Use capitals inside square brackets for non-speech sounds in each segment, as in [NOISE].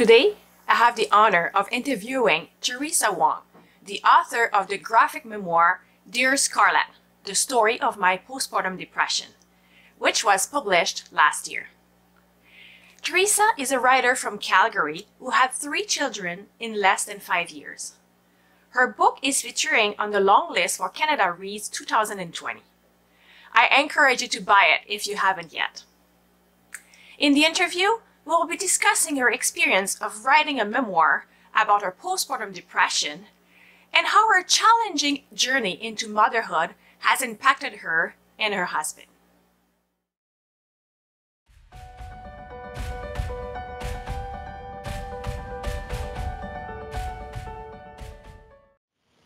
Today, I have the honor of interviewing Teresa Wong, the author of the graphic memoir Dear Scarlet, The Story of My Postpartum Depression, which was published last year. Teresa is a writer from Calgary who had three children in less than five years. Her book is featuring on the long list for Canada Reads 2020. I encourage you to buy it if you haven't yet. In the interview, we will be discussing her experience of writing a memoir about her postpartum depression and how her challenging journey into motherhood has impacted her and her husband.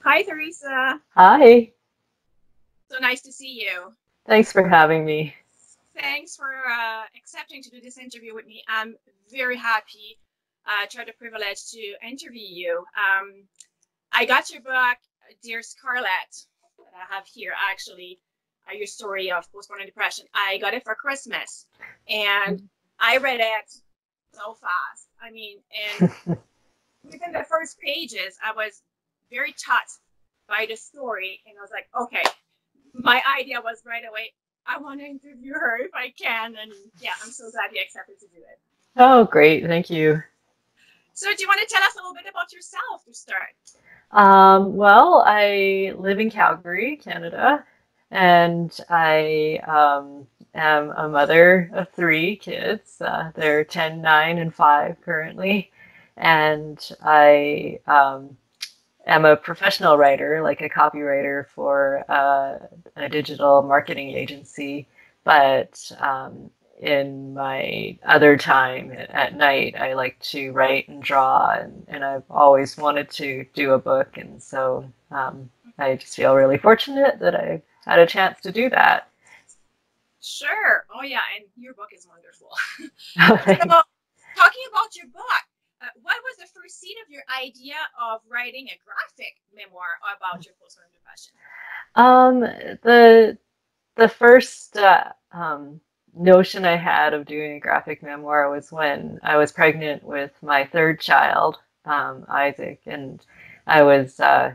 Hi, Teresa. Hi. So nice to see you. Thanks for having me. Thanks for uh, accepting to do this interview with me. I'm very happy uh, to have the privilege to interview you. Um, I got your book, Dear Scarlet, that I have here actually, uh, your story of postpartum depression. I got it for Christmas and I read it so fast. I mean, and [LAUGHS] within the first pages, I was very touched by the story and I was like, okay, my idea was right away, I want to interview her if I can. And yeah, I'm so glad you accepted to do it. Oh, great. Thank you. So, do you want to tell us a little bit about yourself to start? Um, well, I live in Calgary, Canada, and I um, am a mother of three kids. Uh, they're 10, 9, and 5 currently. And I um, am a professional writer, like a copywriter for uh, a digital marketing agency. But um, in my other time at night, I like to write and draw, and, and I've always wanted to do a book. And so um, I just feel really fortunate that I had a chance to do that. Sure. Oh, yeah. And your book is wonderful. [LAUGHS] [LAUGHS] so, talking about your book, uh, what was the first seed of your idea of writing a graphic memoir about your postpartum depression? Um, the the first uh, um, notion I had of doing a graphic memoir was when I was pregnant with my third child, um, Isaac, and I was uh,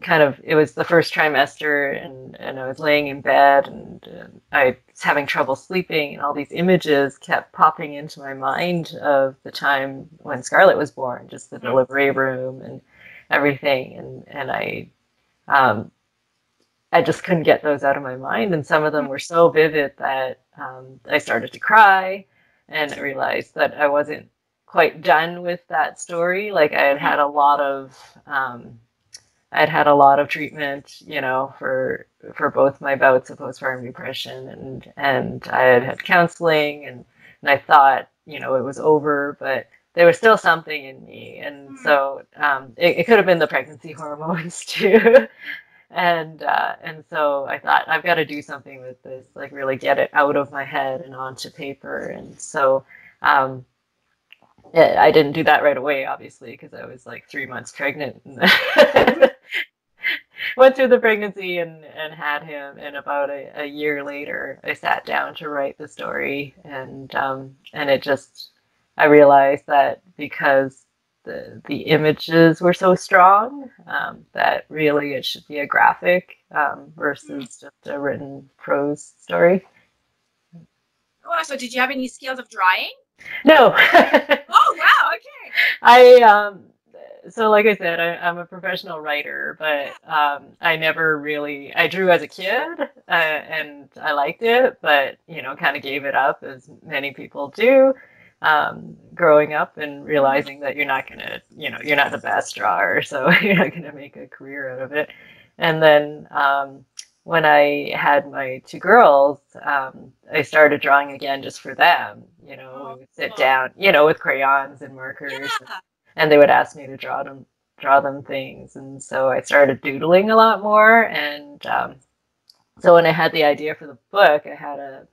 kind of it was the first trimester, and and I was laying in bed, and uh, I was having trouble sleeping, and all these images kept popping into my mind of the time when Scarlet was born, just the delivery room and everything, and and I. Um, I just couldn't get those out of my mind. And some of them were so vivid that um, I started to cry and I realized that I wasn't quite done with that story. Like I had had a lot of, um, I'd had a lot of treatment, you know, for for both my bouts of postpartum depression, and and I had had counseling, and and I thought, you know, it was over, but there was still something in me, and so um, it, it could have been the pregnancy [LAUGHS] hormones too. And uh, and so I thought I've got to do something with this, like really get it out of my head and onto paper. And so um, I didn't do that right away, obviously, because I was like three months pregnant. [LAUGHS] Went through the pregnancy and, and had him, and about a, a year later, I sat down to write the story, and um, and it just I realized that because the the images were so strong um, that really it should be a graphic um, versus just a written prose story. Oh, so did you have any skills of drawing? No. [LAUGHS] I um. So, like I said, I, am a professional writer, but um, I never really I drew as a kid, uh, and I liked it, but you know, kind of gave it up as many people do um, growing up and realizing that you're not gonna, you know, you're not the best drawer, [LAUGHS] so you're not gonna make a career out of it. And then um, when I had my two girls, um, I started drawing again just for them. You know, oh, we would sit down, you know, with crayons and markers, yeah. and, and they would ask me to draw them, draw them things, and so I started doodling a lot more. And um, so when I had the idea for the book, I had a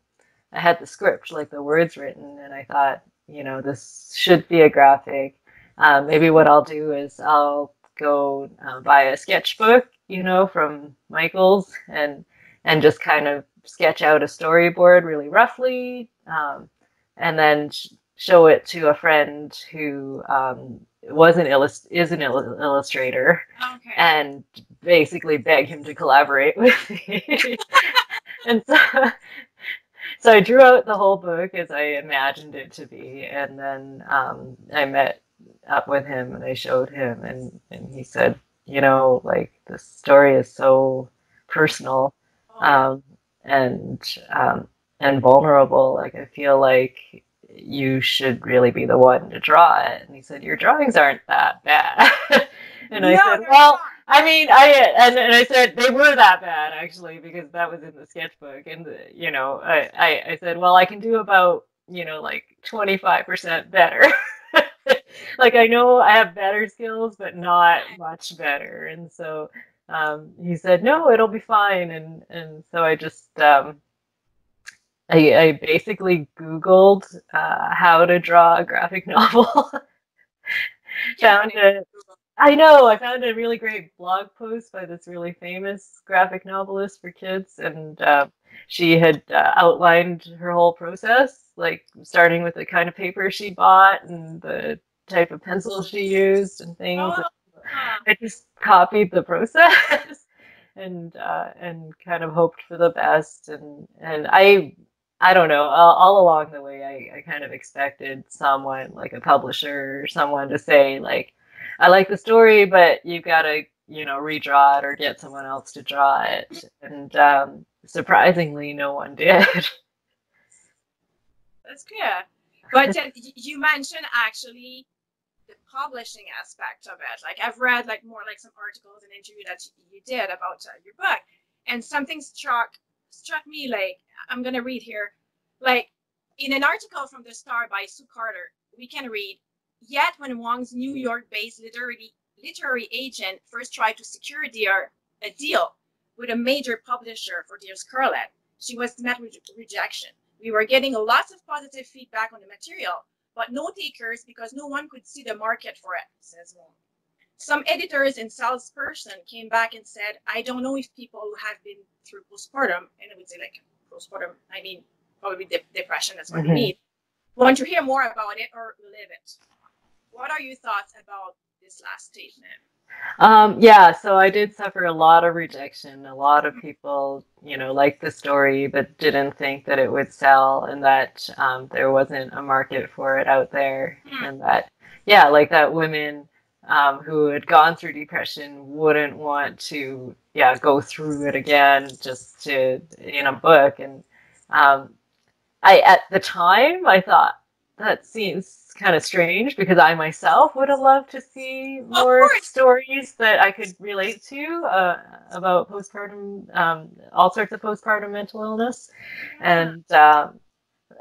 I had the script, like the words written, and I thought, you know, this should be a graphic. Um, maybe what I'll do is I'll go uh, buy a sketchbook, you know, from Michaels and and just kind of sketch out a storyboard really roughly, um, and then show it to a friend who um, was an illust- is an il- illustrator Okay. and basically beg him to collaborate with me. [LAUGHS] and so, so I drew out the whole book as I imagined it to be, and then um, I met up with him and I showed him, and and he said, you know, like the story is so personal um, and um, and vulnerable. Like I feel like you should really be the one to draw it. And he said, your drawings aren't that bad. [LAUGHS] and I said, well. not. I mean, I and, and I said they were that bad actually because that was in the sketchbook, and the, you know, I, I I said, well, I can do about you know like twenty five percent better. [LAUGHS] [LAUGHS] like I know I have better skills, but not much better. And so um, he said, no, it'll be fine. And and so I just um, I, I basically Googled uh, how to draw a graphic [LAUGHS] novel. [LAUGHS] Found it. I know. I found a really great blog post by this really famous graphic novelist for kids, and uh, she had uh, outlined her whole process, like starting with the kind of paper she bought and the type of pencil she used and things. Oh. I just copied the process [LAUGHS] and uh, and kind of hoped for the best, and and I. I don't know. All, all along the way, I, I kind of expected someone like a publisher or someone to say like, I like the story, but you've got to, you know, redraw it or get someone else to draw it. And um, surprisingly, no one [LAUGHS] did. That's good. But uh, you mentioned actually the publishing aspect of it. Like I've read like more like some articles and interview that you did about uh, your book, and something struck struck me. Like I'm gonna read here, like in an article from the Star by Sue Carter, we can read. Yet when Wong's New York-based literary literary agent first tried to secure dear a deal with a major publisher for Dear Scarlet, she was met with rejection. We were getting lots of positive feedback on the material, but no takers because no one could see the market for it, says Wong. Some editors and salesperson came back and said, I don't know if people who have been through postpartum, and I would say like postpartum, I mean probably de- depression, that's what Mhm. we need, want to hear more about it or live it. What are your thoughts about this last statement? Um, yeah, so I did suffer a lot of rejection. A lot of people, you know, liked the story but didn't think that it would sell and that um, there wasn't a market for it out there. Hmm. And that, yeah, like that women um, who had gone through depression wouldn't want to, yeah, go through it again just to, in a book. And um, I, at the time, I thought, that seems kind of strange because I myself would have loved to see more stories that I could relate to uh, about postpartum, um, all sorts of postpartum mental illness, and um,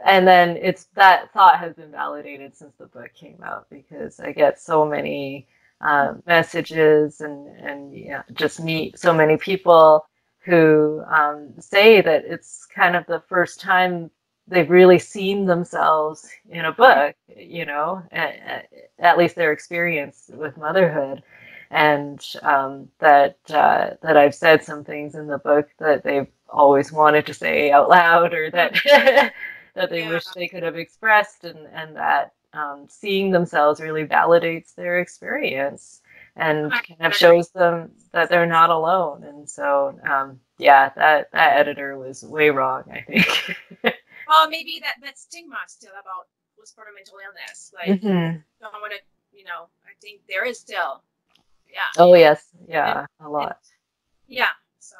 and then it's that thought has been validated since the book came out because I get so many uh, messages and and yeah, just meet so many people who um, say that it's kind of the first time they've really seen themselves in a book, you know, at, at least their experience with motherhood. And um, that uh, that I've said some things in the book that they've always wanted to say out loud, or that [LAUGHS] that they Yeah. wish they could have expressed, and and that um, seeing themselves really validates their experience and kind of shows them that they're not alone. And so, um, yeah, that that editor was way wrong, I think. [LAUGHS] Well, maybe that, that stigma still about postpartum mental illness. Like, Mhm. don't want to, you know, I think there is still, yeah. Oh yes, yeah, a lot. Yeah, so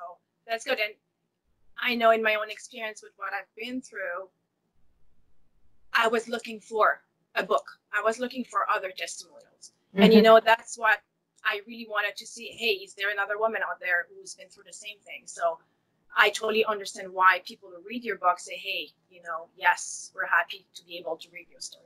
that's good. And I know in my own experience with what I've been through, I was looking for a book. I was looking for other testimonials. And you Mhm. know, that's what I really wanted to see. Hey, is there another woman out there who's been through the same thing? So I totally understand why people who read your book say, hey, you know, yes, we're happy to be able to read your story.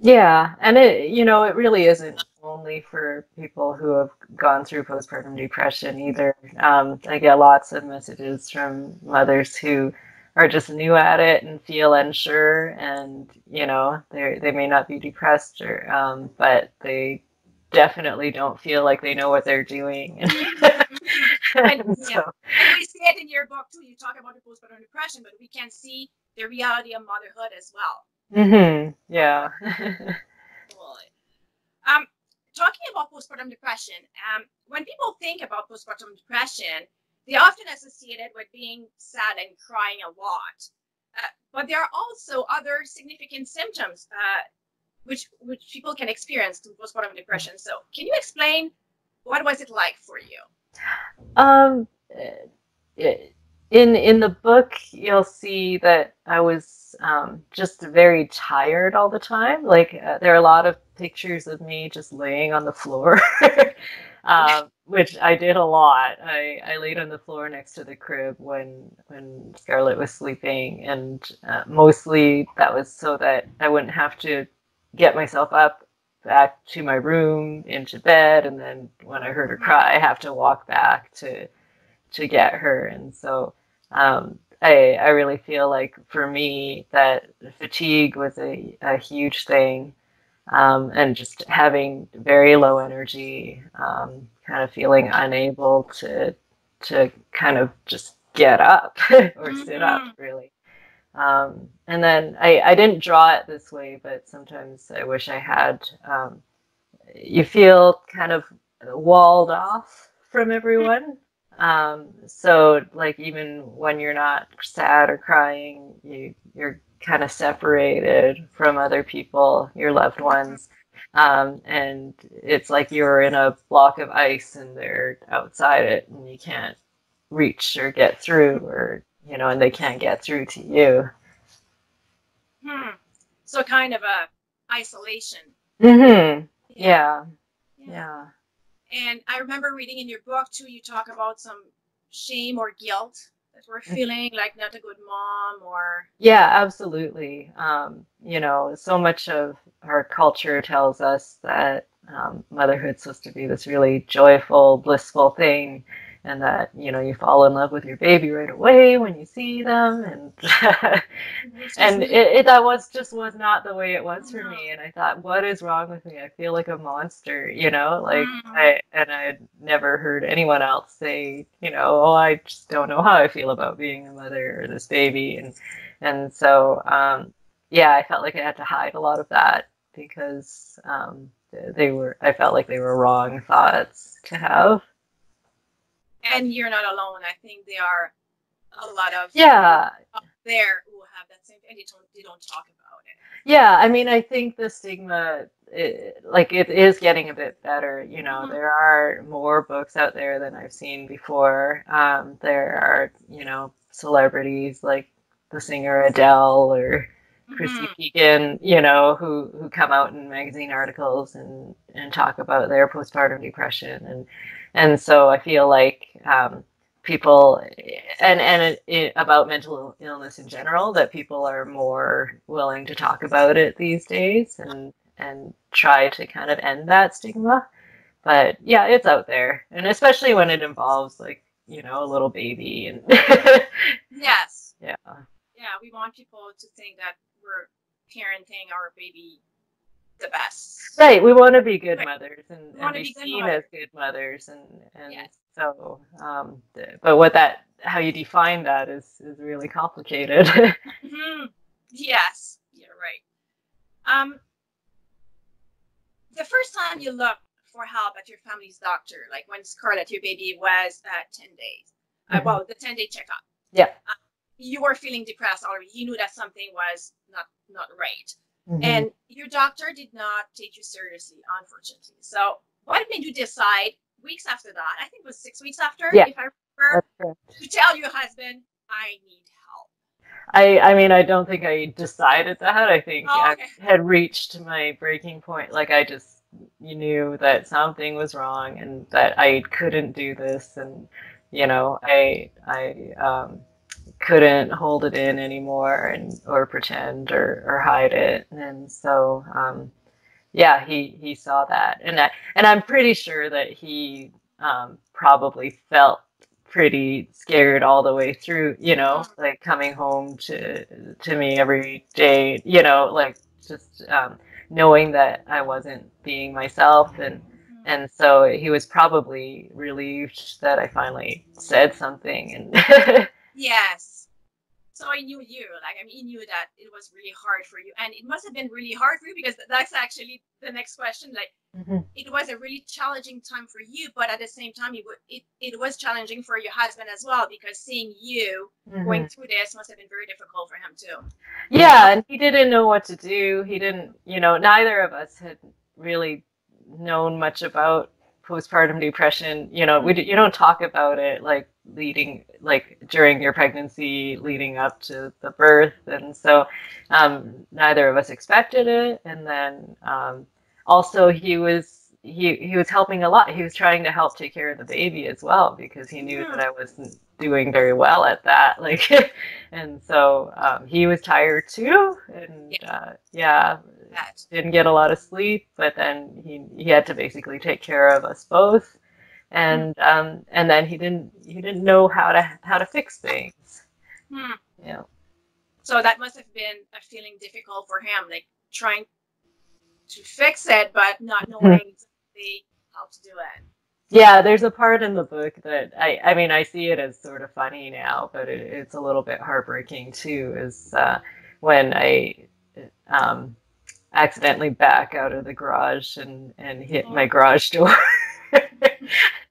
Yeah, and it you know it really isn't only for people who have gone through postpartum depression either. Um, I get lots of messages from mothers who are just new at it and feel unsure, and you know they they may not be depressed or um, but they definitely don't feel like they know what they're doing. [LAUGHS] And, And yeah. [LAUGHS] so, And we see it in your book too. You talk about the postpartum depression, but we can see the reality of motherhood as well. Mm-hmm. Yeah. um, talking about postpartum depression, um, when people think about postpartum depression, they often associate it with being sad and crying a lot. Uh, but there are also other significant symptoms uh, which which people can experience through postpartum depression. So, can you explain what was it like for you? Um, in in the book, you'll see that I was um, just very tired all the time. Like uh, there are a lot of pictures of me just laying on the floor, um, [LAUGHS] which I did a lot. I, I laid on the floor next to the crib when when Scarlet was sleeping, and uh, mostly that was so that I wouldn't have to get myself up back to my room into bed and then when i heard her cry i have to walk back to to get her and so um, I, I really feel like for me that fatigue was a, a huge thing um, and just having very low energy um, kind of feeling unable to to kind of just get up [LAUGHS] or mm-hmm. sit up mm-hmm. really um, and then I, I didn't draw it this way, but sometimes I wish I had. Um, you feel kind of walled off from everyone. Um, so like even when you're not sad or crying, you you're kind of separated from other people, your loved ones. Um, and it's like you're in a block of ice and they're outside it and you can't reach or get through or you know, and they can't get through to you. Hmm. So kind of a isolation. Mm-hmm. Yeah. yeah. Yeah. And I remember reading in your book too, you talk about some shame or guilt that we're mm. feeling like not a good mom or yeah absolutely um, you know so much of our culture tells us that um, motherhood's supposed to be this really joyful blissful thing and that you know you fall in love with your baby right away when you see them and [LAUGHS] and it, it, that was just was not the way it was for me and i thought what is wrong with me? I feel like a monster you know like mm. i and i had never heard anyone else say you know oh i just don't know how i feel about being a mother or this baby and and so um yeah i felt like i had to hide a lot of that because um they were i felt like they were wrong thoughts to have and you're not alone. I think there are a lot of yeah there who have that same and they don't they don't talk about it. Yeah, I mean, I think the stigma, it, like it is getting a bit better. You know, mm-hmm. there are more books out there than I've seen before. Um, there are you know celebrities like the singer Adele or Chrissy mm-hmm. Teigen, you know, who who come out in magazine articles and and talk about their postpartum depression and and so I feel like um, people and and it, it, about mental illness in general that people are more willing to talk about it these days and and try to kind of end that stigma. But yeah, it's out there, and especially when it involves like you know a little baby and [LAUGHS] yes, yeah, yeah, we want people to think that we're parenting our baby the best. Right. We want to be good right. mothers and, and be, be seen as good mothers, and and yes. so, um, but what that how you define that is is really complicated. [LAUGHS] mm-hmm. Yes, you're right. Um, the first time you looked for help at your family's doctor, like when Scarlet, your baby, was at ten days, uh, mm-hmm. uh, well, the ten day checkup. Yeah. Uh, you were feeling depressed already. You knew that something was not not right. Mm-hmm. And your doctor did not take you seriously, unfortunately. So what made you decide weeks after that? I think it was six weeks after, yeah, if I remember, to tell your husband, I need help. I, I mean, I don't think I decided that. I think oh, okay. I had reached my breaking point. Like I just you knew that something was wrong and that I couldn't do this. And, you know, I, I, um, couldn't hold it in anymore and or pretend or, or hide it. And so um, yeah he he saw that. And I, and I'm pretty sure that he um, probably felt pretty scared all the way through you know like coming home to to me every day you know like just um, knowing that I wasn't being myself. And and so he was probably relieved that I finally said something and [LAUGHS] yes so I knew you. Like, I mean, he knew that it was really hard for you, and it must have been really hard for you because that's actually the next question. Like, mm-hmm. it was a really challenging time for you, but at the same time, it it, it was challenging for your husband as well because seeing you mm-hmm. going through this must have been very difficult for him too. Yeah, and he didn't know what to do. He didn't, you know, neither of us had really known much about postpartum depression. You know, we you don't talk about it like leading like during your pregnancy leading up to the birth and so um, neither of us expected it and then um, also he was he he was helping a lot. He was trying to help take care of the baby as well because he knew that i wasn't doing very well at that [LAUGHS] like and so um, he was tired too and uh, yeah didn't get a lot of sleep but then he he had to basically take care of us both and um, and then he didn't he didn't know how to how to fix things. Hmm. Yeah. So that must have been a feeling difficult for him, like trying to fix it, but not mm-hmm. knowing exactly how to do it. Yeah, there's a part in the book that I, I mean, I see it as sort of funny now, but it, it's a little bit heartbreaking too. Is uh, when I um, accidentally back out of the garage and and hit my oh. garage door. [LAUGHS]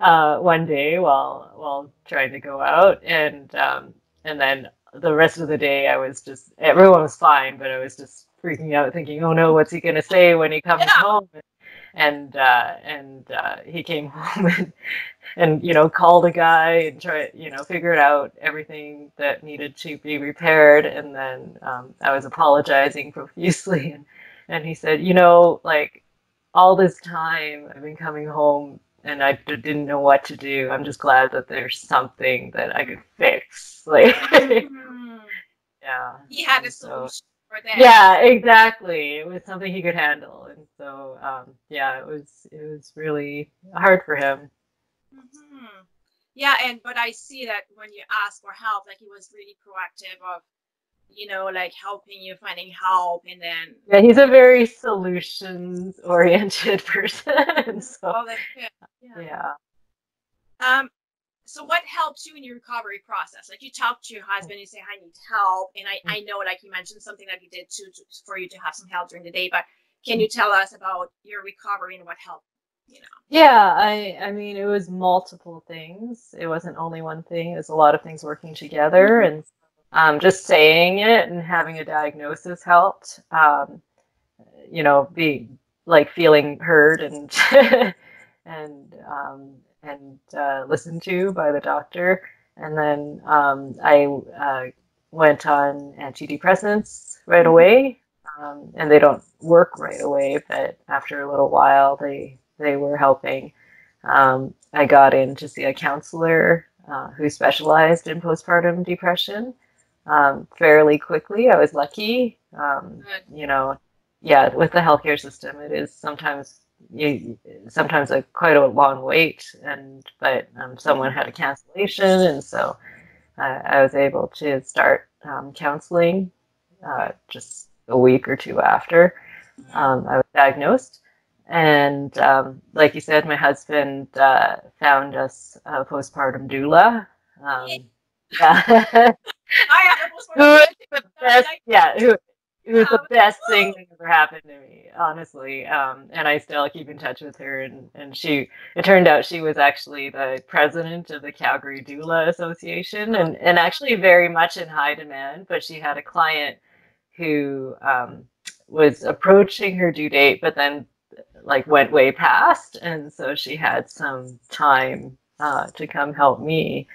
uh, one day while while trying to go out, and um, and then the rest of the day I was just everyone was fine, but I was just freaking out, thinking, "Oh no, what's he gonna say when he comes yeah. home?" And uh, and uh, he came [LAUGHS] home and and you know called a guy and try you know figured out everything that needed to be repaired, and then um, I was apologizing [LAUGHS] profusely, and and he said, you know, like all this time I've been coming home and I d- didn't know what to do. I'm just glad that there's something that I could fix. [LAUGHS] Like, mm-hmm. yeah. He had a solution so, for that. Yeah, exactly. It was something he could handle, and so um, yeah, it was it was really hard for him. Mm-hmm. Yeah, and but I see that when you ask for help, like he was really proactive of you know, like helping you finding help and then Yeah, he's a very solutions oriented [LAUGHS] person. so oh, that's good. Yeah. yeah. Um so what helps you in your recovery process? Like you talk to your husband, you say, I need help. And I, I know like you mentioned something that you did too to, for you to have some help during the day, but can you tell us about your recovery and what helped? You know. Yeah, I I mean it was multiple things. It wasn't only one thing. It was a lot of things working together mm-hmm. and um, just saying it and having a diagnosis helped. Um, you know, be like feeling heard and [LAUGHS] and um, and uh, listened to by the doctor. And then um, I uh, went on antidepressants right mm-hmm. away, um, and they don't work right away, but after a little while, they they were helping. Um, I got in to see a counselor uh, who specialized in postpartum depression um, fairly quickly. I was lucky. Um, you know, yeah, with the healthcare system, it is sometimes you, sometimes a quite a long wait, and but um, someone had a cancellation, and so uh, I was able to start um, counseling uh, just a week or two after um, I was diagnosed. And um, like you said, my husband uh, found us a postpartum doula. Um, yeah. [LAUGHS] I [LAUGHS] who is the best? Yeah, who who was the best thing that ever happened to me, honestly. Um, and I still keep in touch with her. And, and she, it turned out she was actually the president of the Calgary Doula Association and, and actually very much in high demand. But she had a client who um, was approaching her due date, but then like went way past. And so she had some time uh, to come help me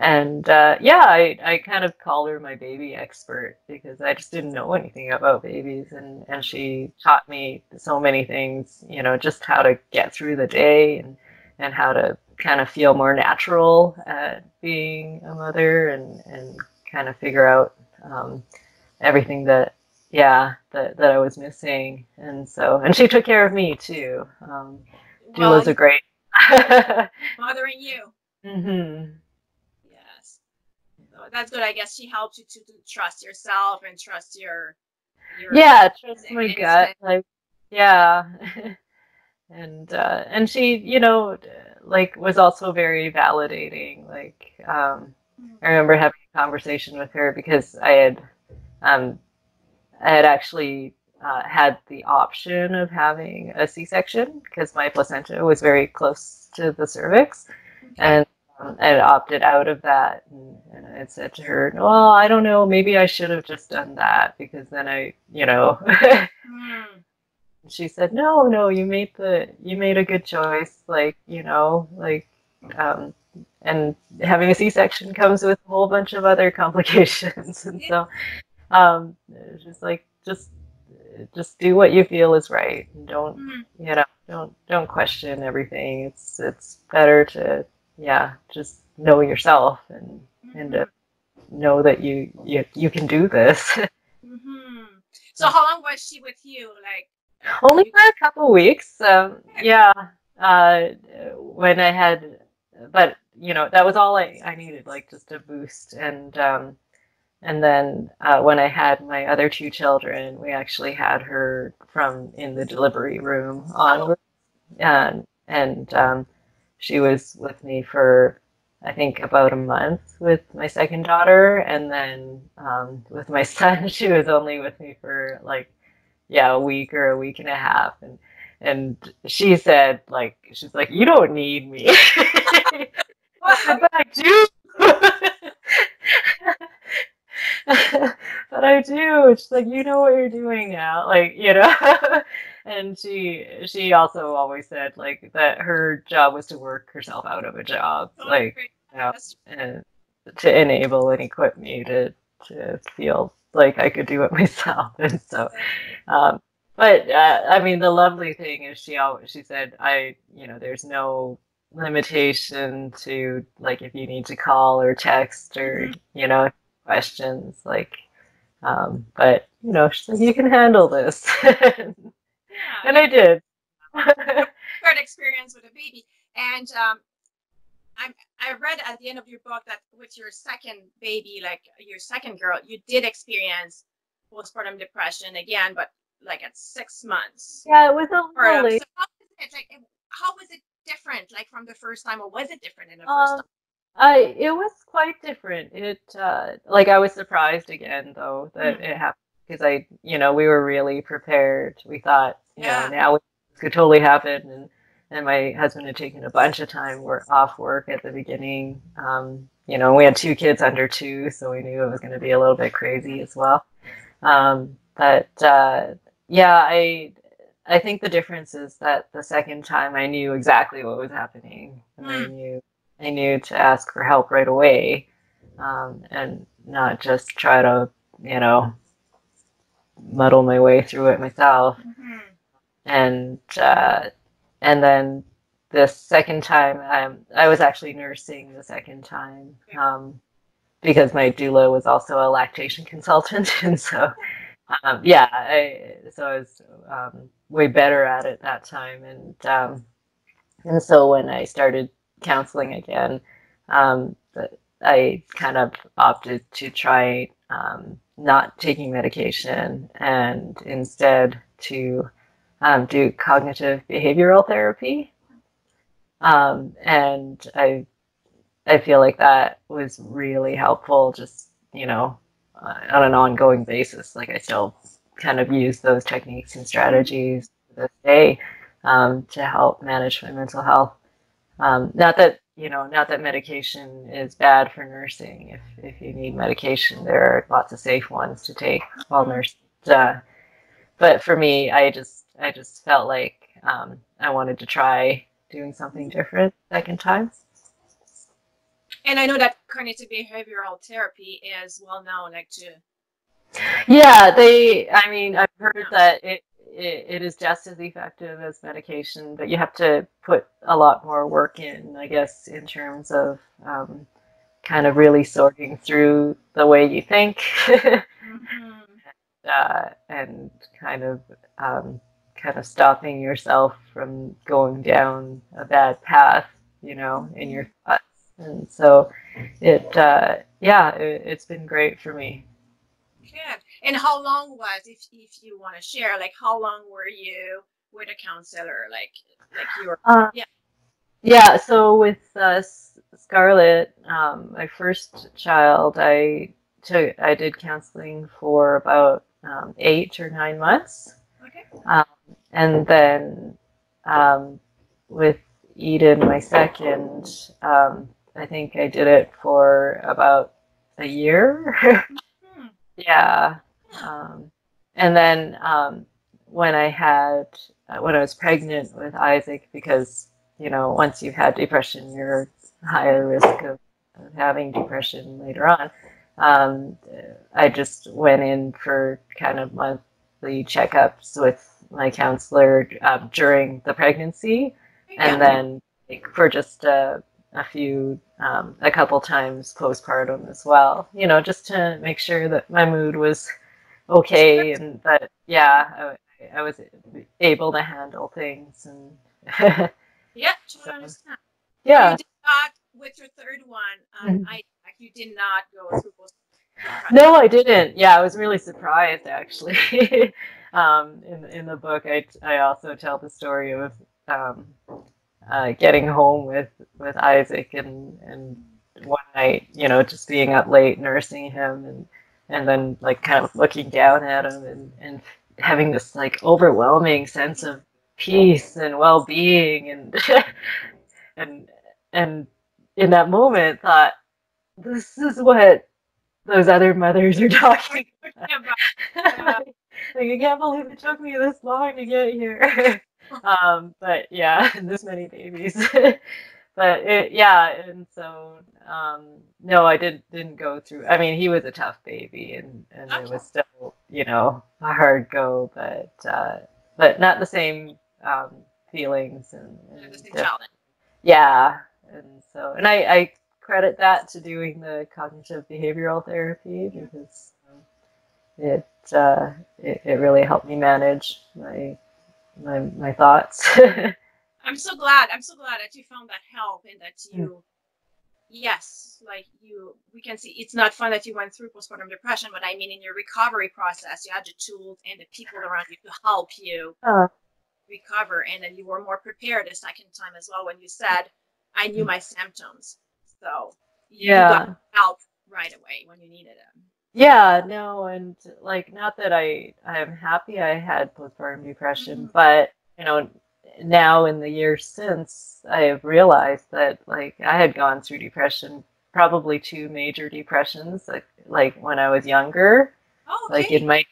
and uh, yeah, I, I kind of call her my baby expert because I just didn't know anything about babies, and, and she taught me so many things, you know, just how to get through the day and, and how to kind of feel more natural at being a mother and, and kind of figure out um, everything that, yeah, that, that I was missing. And so, and she took care of me too. Um, well, doulas are great. [LAUGHS] mothering you. Mm-hmm that's good. I guess she helps you to, to trust yourself and trust your. your yeah, trust my gut. Like, yeah, [LAUGHS] and uh, and she, you know, like was also very validating. Like, um, I remember having a conversation with her because I had, um, I had actually uh, had the option of having a C-section because my placenta was very close to the cervix, and had opted out of that. And, and I said to her, "Well, I don't know. Maybe I should have just done that because then I, you know." mm. [LAUGHS] She said, "No, no. You made the you made a good choice. Like, you know, like." Um, and having a C-section comes with a whole bunch of other [LAUGHS] complications, and so um, just like just just do what you feel is right. Don't mm-hmm. you know? Don't don't question everything. It's it's better to yeah, just know yourself and mm-hmm. and to know that you you you can do this. [LAUGHS] mm-hmm. So how long was she with you? Like only for a couple weeks. Um, yeah, uh, when I had, but you know that was all I, I needed, like just a boost and. Um, and then uh, when I had my other two children, we actually had her from in the delivery room on, and and um, she was with me for I think about a month with my second daughter, and then um, with my [LAUGHS] son, she was only with me for like yeah a week or a week and a half, and and she said like she's like you don't need me, but I do. but I do. She's like, you know what you're doing now, like you know. [LAUGHS] and she she also always said like that her job was to work herself out of a job, oh, like you know, and to enable and equip me to to feel like I could do it [LAUGHS] myself. And so, um, but uh, I mean, the lovely thing is she always she said I you know there's no limitation to like if you need to call or text or mm-hmm. you know questions like um, but you know she's like you can handle this [LAUGHS] yeah, and i did [LAUGHS] great experience with a baby and um, I, I read at the end of your book that with your second baby like your second girl you did experience postpartum depression again but like at six months yeah it was a little late. So how, was it, like, how was it different like from the first time or was it different in the first um, time I it was quite different. It uh, like I was surprised again though that mm. it happened because I you know we were really prepared. We thought you yeah. know now it could totally happen and and my husband had taken a bunch of time work, off work at the beginning. Um, you know, we had two kids under two, so we knew it was going to be a little bit crazy as well. Um, but uh, yeah, I I think the difference is that the second time I knew exactly what was happening, and mm. I knew I knew to ask for help right away um, and not just try to, you know, muddle my way through it myself. Mm-hmm. And uh, and then the second time, um, I was actually nursing the second time um, because my doula was also a lactation consultant, [LAUGHS] and so um, yeah, I, so I was um, way better at it that time, and um, and so when I started counseling again, um, I kind of opted to try um, not taking medication and instead to um, do cognitive behavioral therapy. Um, and I, I feel like that was really helpful, just you know, uh, on an ongoing basis. Like I still kind of use those techniques and strategies to this day um, to help manage my mental health. Um, not that you know, not that medication is bad for nursing. If if you need medication, there are lots of safe ones to take while mm-hmm. nursing. Uh, but for me, I just I just felt like um, I wanted to try doing something different second time. And I know that cognitive behavioral therapy is well known, like to. Yeah, they. I mean, I've heard that it it, it is just as effective as medication, but you have to put a lot more work in, I guess, in terms of um, kind of really sorting through the way you think mm-hmm. [LAUGHS] uh, and kind of um, kind of stopping yourself from going down a bad path, you know, in your thoughts. And so it, uh, yeah, it, it's been great for me. Good. And how long was, if if you want to share, like how long were you with a counselor? Like like you were, uh, yeah. Yeah. So with uh, Scarlet, um, my first child, I took I did counseling for about um, eight or nine months. Okay. Um, and then um, with Eden, my second, um, I think I did it for about a year. [LAUGHS] Hmm. yeah. Um, and then um, when I had, uh, when I was pregnant with Isaac, because, you know, once you've had depression, you're higher risk of, of having depression later on. Um, I just went in for kind of monthly checkups with my counselor um, during the pregnancy, and Yeah. then like, for just a, a few, um, a couple times postpartum as well. You know, just to make sure that my mood was okay and that yeah, I, I was able to handle things and [LAUGHS] Yeah, So, understand. yeah. You did not with your third one. Um, Mhm. I you did not go through. No, I didn't. Yeah, I was really surprised actually. [LAUGHS] um, in in the book, I I also tell the story of um, uh, getting home with with Isaac and and one night, you know, just being up late nursing him and and then like kind of looking down at him and and having this like overwhelming sense of peace and well-being and [LAUGHS] and and in that moment thought this is what those other mothers are [LAUGHS] talking about. [LAUGHS] like I can't believe it took me this long to get here. um, but yeah, this many babies. But it, yeah, and so um, no, I did didn't go through. I mean, he was a tough baby, and and it was still you know a hard go, but uh, but not the same um, feelings and, and challenge. yeah, and so and I, I credit that to doing the cognitive behavioral therapy because it, uh, it it really helped me manage my my my thoughts. [LAUGHS] I'm so glad. I'm so glad that you found that help and that you, yes, like you, we can see it's not fun that you went through postpartum depression, but I mean, in your recovery process, you had the tools and the people around you to help you Uh, recover, and then you were more prepared a second time as well when you said, I knew my symptoms. So you got yeah, help right away when you needed it. yeah, no, and like not that I I'm happy I had postpartum depression, Mhm. but you know now in the years since I have realized that like I had gone through depression, probably two major depressions, like like when I was younger. Oh, like in my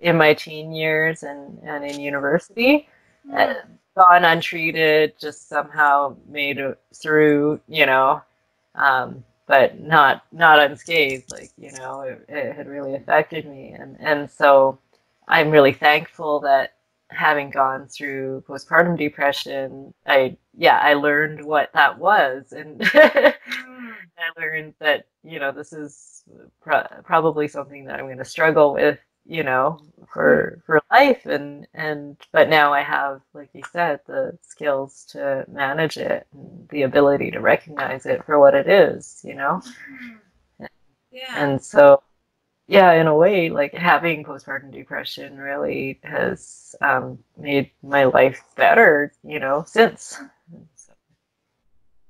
in my teen years and and in university Mm. uh, gone untreated just somehow made it through you know um but not not unscathed like you know it, it had really affected me and and so i'm really thankful that having gone through postpartum depression i yeah i learned what that was and [LAUGHS] Mm. I learned that you know this is pro- probably something that I'm going to struggle with, you know, for for life, and and but now I have, like you said, the skills to manage it, and the ability to recognize it for what it is, you know, Mm. Yeah. and so yeah, in a way, like having postpartum depression really has um, made my life better, you know, since. So,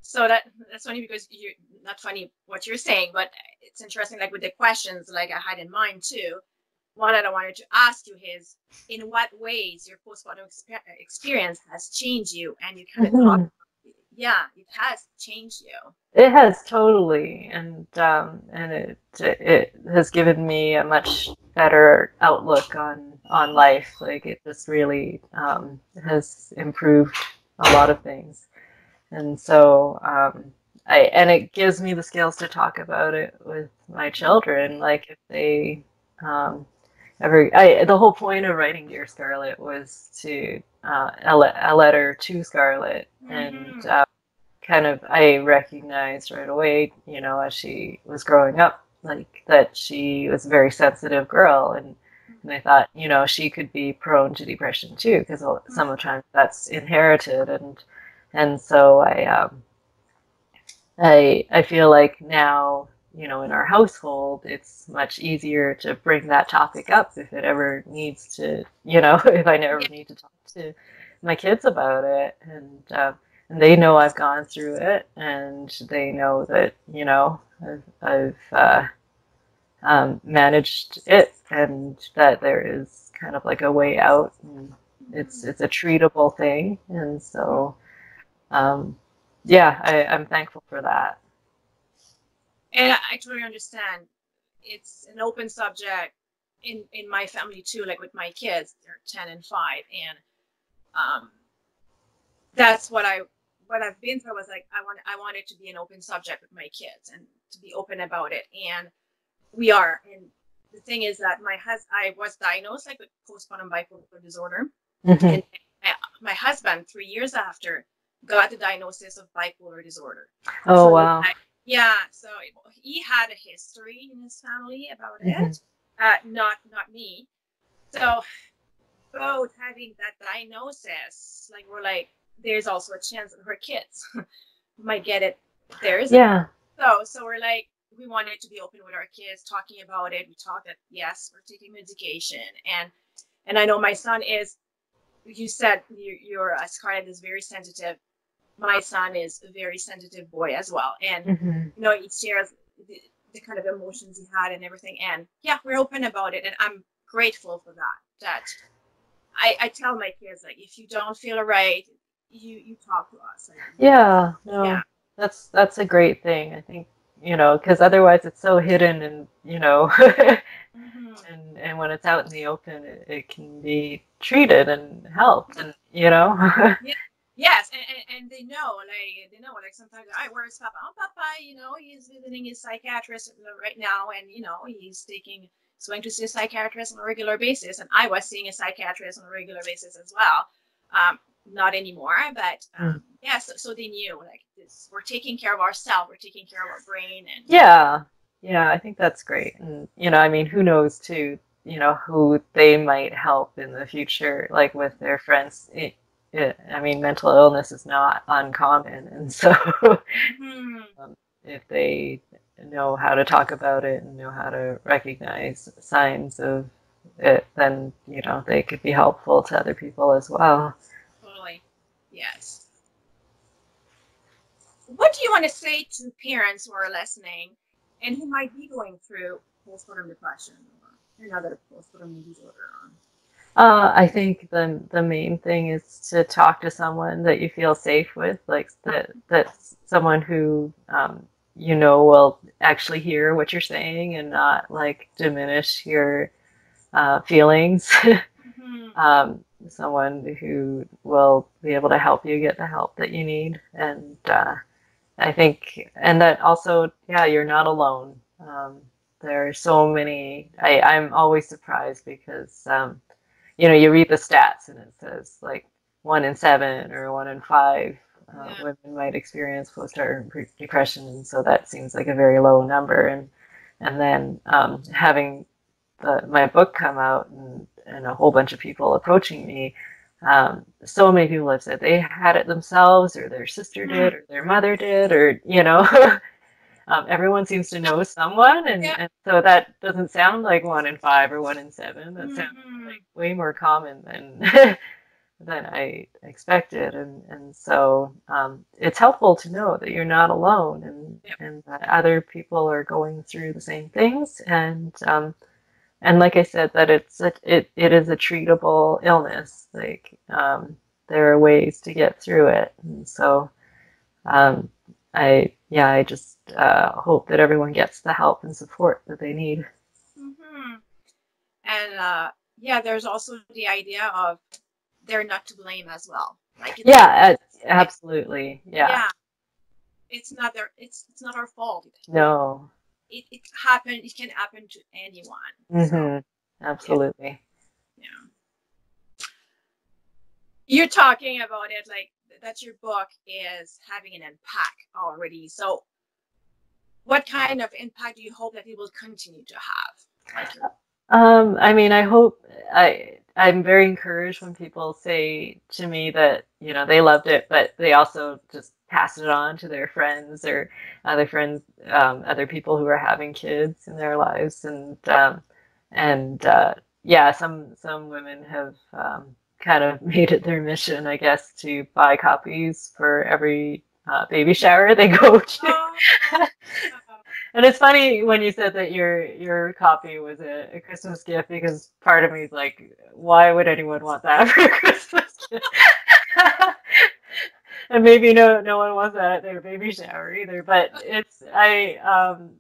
So that that's funny because you're not funny what you're saying, but it's interesting. Like with the questions, like I had in mind too. One that I wanted to ask you is, in what ways your postpartum expe- experience has changed you, and you kind of talk, Mhm. Yeah, it has changed you. It has totally, and um, and it it has given me a much better outlook on on life. Like it just really um, has improved a lot of things, and so um, I and it gives me the skills to talk about it with my children. Like if they um, ever, I the whole point of writing Dear Scarlet was to uh, a, a letter to Scarlet, and Mhm. uh, kind of I recognized right away, you know, as she was growing up, like that she was a very sensitive girl, and and I thought, you know, she could be prone to depression too, because sometimes that's inherited, and and so I um, I I feel like now, you know, in our household, it's much easier to bring that topic up if it ever needs to, you know, [LAUGHS] if I never need to talk to my kids about it, and. Uh, and they know I've gone through it, and they know that you know I've, I've uh, um, managed it, and that there is kind of like a way out. And it's it's a treatable thing, and so um, yeah, I, I'm thankful for that. And I totally understand. It's an open subject in in my family too. Like with my kids, they're ten and five, and um, that's what I what I've been through was like I want I want it to be an open subject with my kids and to be open about it and we are and the thing is that my hus I was diagnosed like with postpartum bipolar disorder mm-hmm. and my husband three years after got the diagnosis of bipolar disorder oh so wow I, yeah so he had a history in his family about mm-hmm. it uh, not not me so both having that diagnosis like we're like there's also a chance that her kids [LAUGHS] might get it there's Yeah. So so we're like we wanted to be open with our kids, talking about it. We talked that yes, we're taking medication, and and I know my son is. You said you, your uh, Scarlet is very sensitive. My son is a very sensitive boy as well, and mm-hmm. you know he shares the, the kind of emotions he had and everything. And yeah, we're open about it, and I'm grateful for that. That I, I tell my kids like if you don't feel right you you talk to us. yeah, no, yeah. that's that's a great thing. I think you know because otherwise it's so hidden and you know, [LAUGHS] mm-hmm. and and when it's out in the open, it, it can be treated and helped, and you know. [LAUGHS] yeah. Yes, and, and, and, they know, like they know, like sometimes I where's Papa? Oh, Papa, you know, he's visiting his psychiatrist right now, and you know, he's taking he's going to see a psychiatrist on a regular basis, and I was seeing a psychiatrist on a regular basis as well. Um, not anymore but um, mm. yeah so, so they knew like this we're taking care of ourselves we're taking care of our brain and yeah yeah i think that's great and you know i mean who knows too you know who they might help in the future like with their friends it, it, i mean mental illness is not uncommon and [LAUGHS] so mm-hmm. um, if they know how to talk about it and know how to recognize signs of it then you know they could be helpful to other people as well Totally, Yes. What do you want to say to parents who are listening and who might be going through postpartum depression or another postpartum disorder? Uh, I think the the main thing is to talk to someone that you feel safe with, like that that's someone who um, you know will actually hear what you're saying and not like diminish your uh, feelings. [LAUGHS] mm-hmm. um, someone who will be able to help you get the help that you need. And uh, I think, and that also, yeah, you're not alone. Um, there are so many. I, I'm always surprised because, um, you know, you read the stats and it says like one in seven or one in five uh, yeah. women might experience postpartum depression, and so that seems like a very low number. And and then um, having the, my book come out and and a whole bunch of people approaching me. Um, so many people have said they had it themselves, or their sister did, or their mother did, or you know, [LAUGHS] um, everyone seems to know someone, and, yeah. and, so that doesn't sound like one in five or one in seven. That mm-hmm. sounds like way more common than [LAUGHS] than I expected, and and so um, it's helpful to know that you're not alone, and and that other people are going through the same things, and um, and like I said, that it's a, it it is a treatable illness. Like um, there are ways to get through it, and so um, I yeah, I just uh, hope that everyone gets the help and support that they need. Mm-hmm. And uh, yeah, there's also the idea of they're not to blame as well. Like yeah, absolutely, yeah. Yeah, it's not their it's it's not our fault. No, it, it happen it can happen to anyone mm-hmm. so, absolutely yeah. yeah you're talking about it like that your book is having an impact already. So what kind of impact do you hope that it will continue to have? Um, I mean, I hope I I'm very encouraged when people say to me that you know they loved it, but they also just pass it on to their friends or other friends, um, other people who are having kids in their lives, and um, and uh, yeah, some some women have um, kind of made it their mission, I guess, to buy copies for every uh, baby shower they [LAUGHS] go to. Oh. [LAUGHS] and it's funny when you said that your your copy was a, a, Christmas gift because part of me is like, why would anyone want that [LAUGHS] for a Christmas gift? and maybe no no one wants that at their baby shower either. But it's I um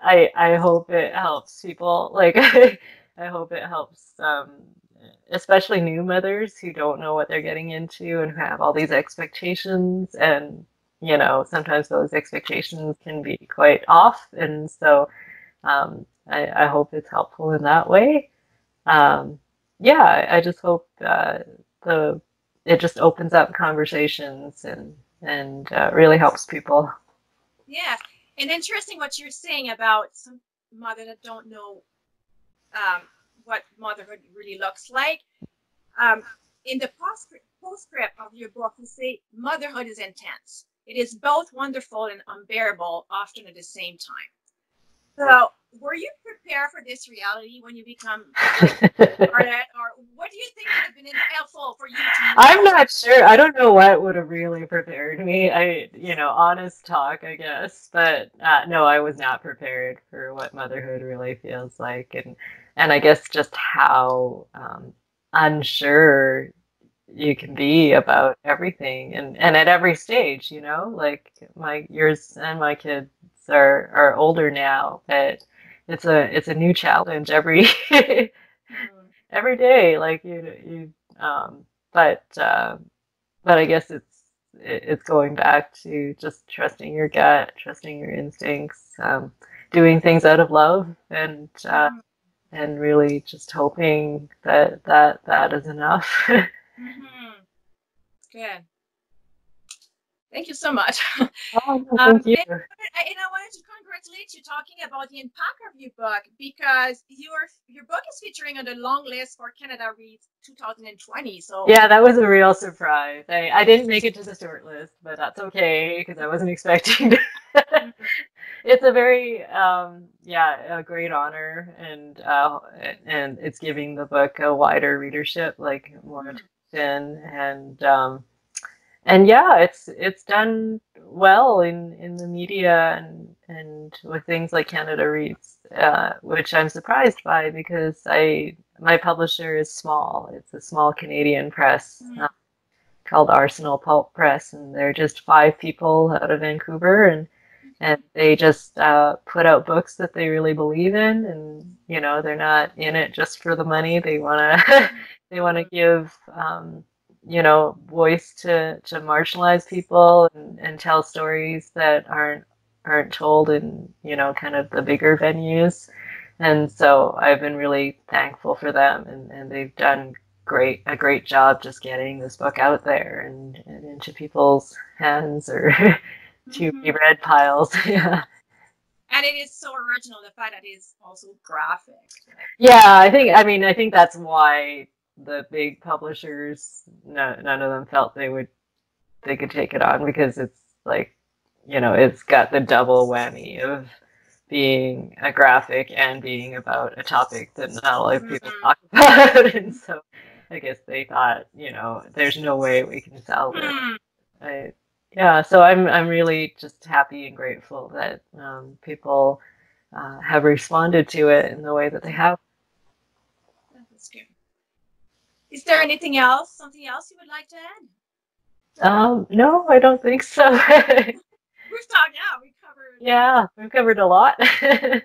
I I hope it helps people. Like I hope it helps um especially new mothers who don't know what they're getting into and have all these expectations and you know sometimes those expectations can be quite off and so um, I, I, hope it's helpful in that way. Um, yeah I, just hope uh, the it just opens up conversations and and uh, really helps people. Yeah and interesting what you're saying about some mothers that don't know um, what motherhood really looks like. Um, in the postscript of your book, you say motherhood is intense. It is both wonderful and unbearable, often at the same time. So, were you prepared for this reality when you become like, [LAUGHS] or what do you think would have been helpful for you? To I'm not sure. I don't know what would have really prepared me. I, you know, honest talk, I guess. But uh, no, I was not prepared for what motherhood really feels like, and and I guess just how um, unsure you can be about everything and, and at every stage, you know, like my yours and my kids are, are older now, but it's a it's a new challenge every [LAUGHS] every day. Like you you um but uh, but I guess it's it's going back to just trusting your gut, trusting your instincts, um, doing things out of love and uh, mm-hmm and really just hoping that that that is enough. [LAUGHS] mm-hmm. Good. Thank you so much. [LAUGHS] Oh, thank um, you. And, and, I wanted to congratulate you talking about the impact of your book because your your book is featuring on the long list for Canada Reads 2020. So yeah, that was a real surprise. I, I didn't make it to the short list, but that's okay because I wasn't expecting. Mm-hmm [LAUGHS] it's a very um, yeah a great honor and uh, and it's giving the book a wider readership like more mm-hmm. attention and um, and yeah it's it's done well in in the media and and with things like Canada Reads uh, which I'm surprised by because I my publisher is small it's a small Canadian press uh, called Arsenal Pulp Press and they're just five people out of Vancouver and and they just uh, put out books that they really believe in and you know they're not in it just for the money. They want to [LAUGHS] they want to give um, you know voice to to marginalized people and, and tell stories that aren't aren't told in you know kind of the bigger venues. And so i've been really thankful for them and, and they've done great a great job just getting this book out there and, and into people's hands or [LAUGHS] to mm-hmm. be read piles. [LAUGHS] yeah. And it is so original, the fact that it is also graphic. Yeah, I think, I mean, I think that's why the big publishers, no, none of them felt they would, they could take it on because it's like, you know, it's got the double whammy of being a graphic and being about a topic that not a lot of people mm-hmm. talk [LAUGHS] about. and so I guess they thought, you know, there's no way we can sell this. Mm. I, yeah, so I'm I'm really just happy and grateful that um, people uh, have responded to it in the way that they have. That's good. Is there anything else? Something else you would like to add? Um, no, I don't think so. [LAUGHS] [LAUGHS] we've talked. Yeah, we covered. Yeah, we've covered a lot. [LAUGHS]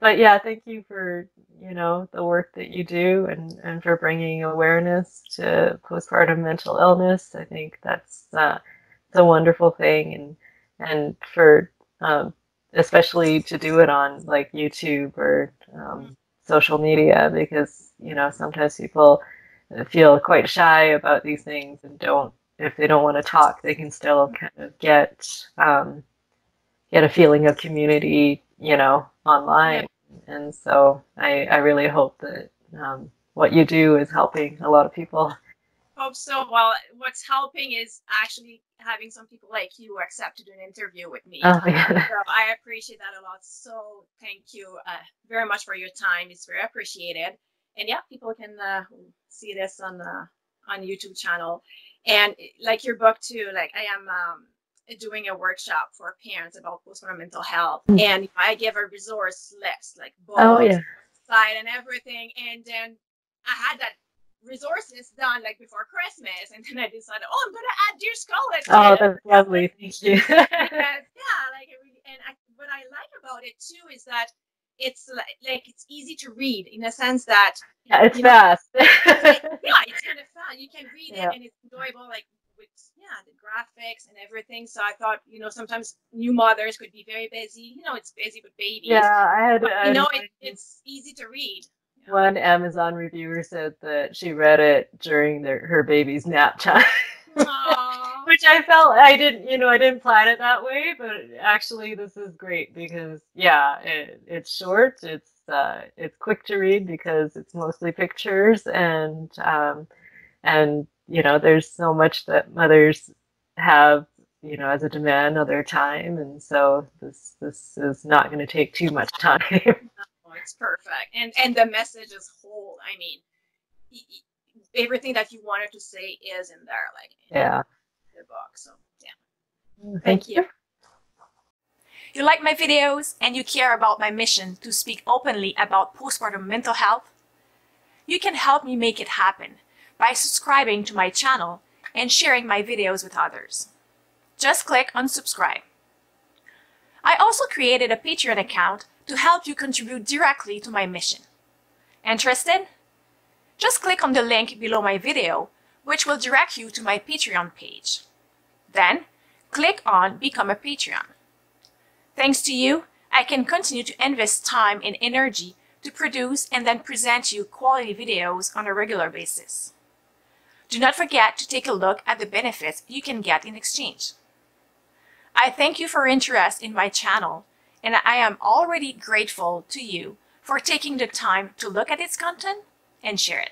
but yeah, thank you for you know the work that you do and and for bringing awareness to postpartum mental illness. I think that's. Uh, it's a wonderful thing and and for um, especially to do it on like YouTube or um, social media because you know sometimes people feel quite shy about these things and don't if they don't want to talk they can still kind of get um, get a feeling of community you know online. And so I, I really hope that um, what you do is helping a lot of people hope so. Well, what's helping is actually having some people like you accept to do an interview with me. Oh, yeah. So I appreciate that a lot. So thank you uh, very much for your time. It's very appreciated. and yeah, people can uh, see this on the on YouTube channel. And like your book too, like I am um, doing a workshop for parents about postpartum mental health, mm-hmm. and I give a resource list, like books, oh, yeah. site, and everything. And then I had that resources done like before Christmas, and [LAUGHS] then I decided, oh, I'm gonna add Dear Scarlet. Oh, that's lovely. [LAUGHS] Thank you. yeah, like and I, what I like about it too is that it's like, like it's easy to read in a sense that yeah, it's fast. Know, [LAUGHS] yeah, it's kind of fun. You can read yeah. it and it's enjoyable, like with yeah the graphics and everything. So I thought you know sometimes new mothers could be very busy. You know, it's busy with babies. Yeah, I had. But, you know, it, it's easy to read. One Amazon reviewer said that she read it during their, her baby's nap time. [LAUGHS] Which I felt I didn't, you know, I didn't plan it that way, but actually this is great because yeah, it, it's short, it's uh, it's quick to read because it's mostly pictures and um, and you know, there's so much that mothers have, you know, as a demand of their time, and so this this is not going to take too much time. [LAUGHS] it's perfect, and and the message is whole. I mean, everything that you wanted to say is in there, like yeah, the book. So yeah, mm, thank, thank you. you. You like my videos and you care about my mission to speak openly about postpartum mental health? You can help me make it happen by subscribing to my channel and sharing my videos with others. Just click on subscribe. I also created a Patreon account to help you contribute directly to my mission. Interested? Just click on the link below my video, which will direct you to my Patreon page. Then, click on Become a Patreon. Thanks to you, I can continue to invest time and energy to produce and then present you quality videos on a regular basis. Do not forget to take a look at the benefits you can get in exchange. I thank you for your interest in my channel, and I am already grateful to you for taking the time to look at its content and share it.